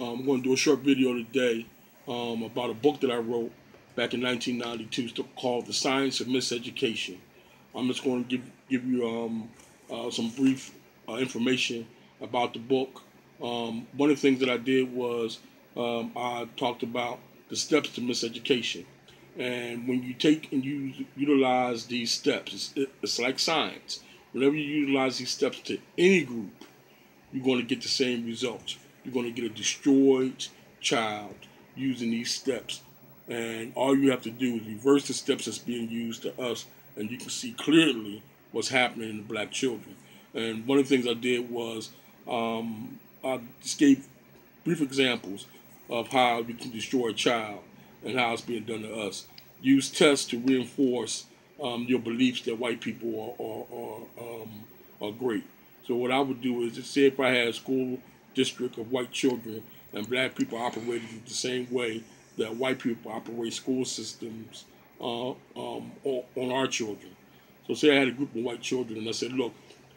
Um, I'm going to do a short video today um, about a book that I wrote back in 1992 called The Science of Miseducation. I'm just going to give, give you um, uh, some brief uh, information about the book. Um, one of the things that I did was um, I talked about the steps to miseducation. And when you take and you utilize these steps, it's, it's like science. Whenever you utilize these steps to any group, you're going to get the same results. You're going to get a destroyed child using these steps. And all you have to do is reverse the steps that's being used to us, and you can see clearly what's happening in the black children. And one of the things I did was um, I just gave brief examples of how you can destroy a child and how it's being done to us. Use tests to reinforce um, your beliefs that white people are, are, are, um, are great. So what I would do is just say if I had a school district of white children and black people operated the same way that white people operate school systems uh, um, on our children. So say I had a group of white children and I said, look,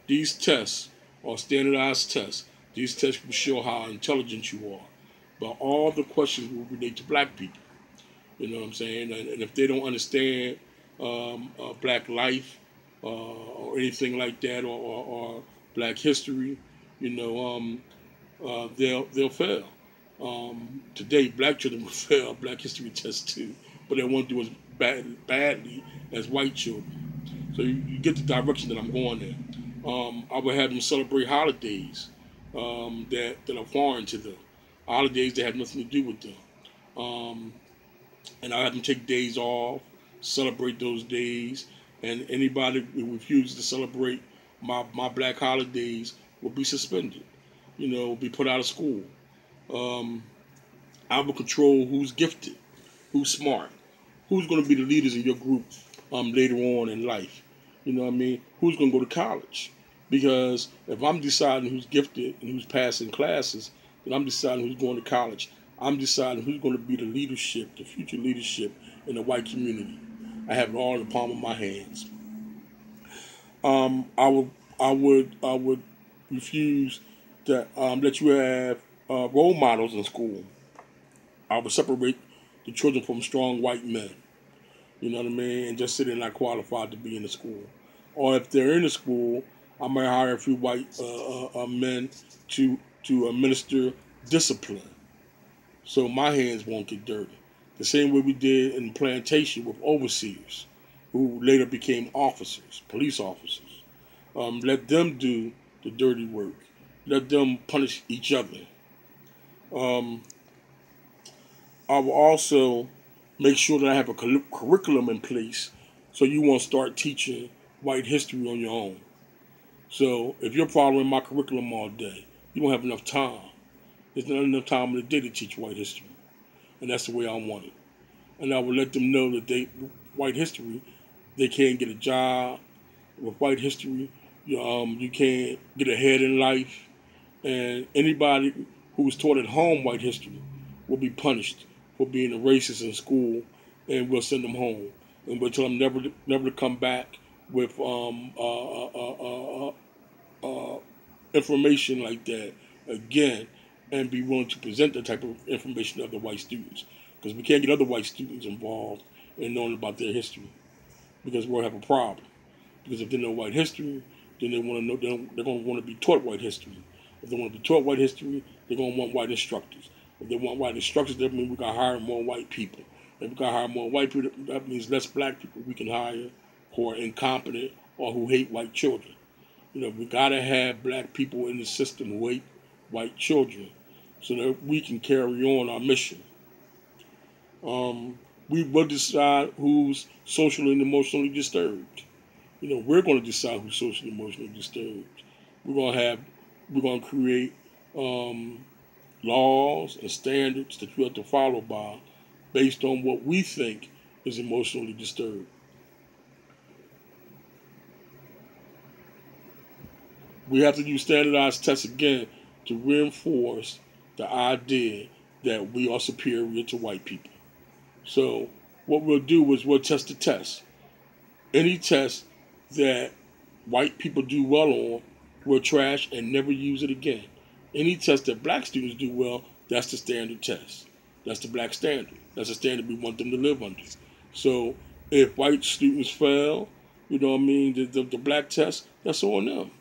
these tests are standardized tests. These tests will show how intelligent you are. But all the questions will relate to black people. You know what I'm saying? And, and if they don't understand um, uh, black life uh, or anything like that or, or, or, black history, you know, um, uh, they'll, they'll fail. Um, today, black children will fail black history tests too, but they won't do as bad, badly as white children. So you, you, get the direction that I'm going in. Um, I would have them celebrate holidays um, that, that are foreign to them, holidays that have nothing to do with them. Um, and I have them take days off, celebrate those days, and anybody who refuses to celebrate my, my black holidays will be suspended, you know, be put out of school. Um, I will control who's gifted, who's smart, who's going to be the leaders in your group um, later on in life. You know what I mean? Who's going to go to college? Because if I'm deciding who's gifted and who's passing classes, then I'm deciding who's going to college. I'm deciding who's going to be the leadership, the future leadership in the white community. I have it all in the palm of my hands. Um, I would, I would, I would refuse to um, let you have uh, role models in school. I would separate the children from strong white men. You know what I mean? And just say they're not qualified to be in the school. Or if they're in the school, I might hire a few white uh, uh, uh men to to administer discipline, so my hands won't get dirty. The same way we did in plantation with overseers, who later became officers, police officers. Um, let them do the dirty work. Let them punish each other. Um, I will also make sure that I have a curriculum in place so you won't start teaching white history on your own. So if you're following my curriculum all day, you won't have enough time. There's not enough time in the day to teach white history. And that's the way I want it. And I will let them know that they white history, they can't get a job with white history. You, um, you can't get ahead in life. And anybody who was taught at home white history will be punished for being a racist in school, and we'll send them home, and we'll tell them never, never to come back with um, uh, uh, uh, information like that again, and be willing to present that type of information to other white students, because we can't get other white students involved in knowing about their history, because we'll have a problem. Because if they know white history, then they want to know they're going to want to be taught white history. If they want to be taught white history, they're going to want white instructors. If they want white instructors, that means we got to hire more white people. If we got to hire more white people, that means less black people we can hire who are incompetent or who hate white children. You know, we got to have black people in the system who hate white children so that we can carry on our mission. Um, we will decide who's socially and emotionally disturbed. You know, we're going to decide who's socially and emotionally disturbed. We're going to have, we're going to create um, laws and standards that you have to follow by based on what we think is emotionally disturbed. We have to use standardized tests again to reinforce the idea that we are superior to white people. So what we'll do is we'll test the test. Any test that white people do well on, we'll trash and never use it again any test that black students do well, That's the standard test. That's the black standard. That's the standard we want them to live under. So if white students fail, you know what I mean, the, the, the black test, that's on them.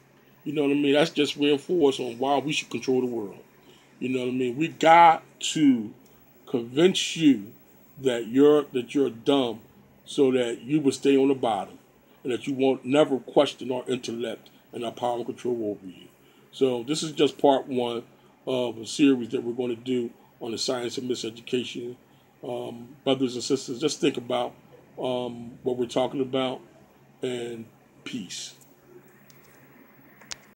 You know what I mean? That's just reinforced on why we should control the world. You know what I mean? We got to convince you that you're that you're dumb so that you will stay on the bottom and that you won't never question our intellect and our power and control over you. So this is just part one of a series that we're going to do on the science of miseducation. Um, brothers and sisters, just think about um, what we're talking about and peace.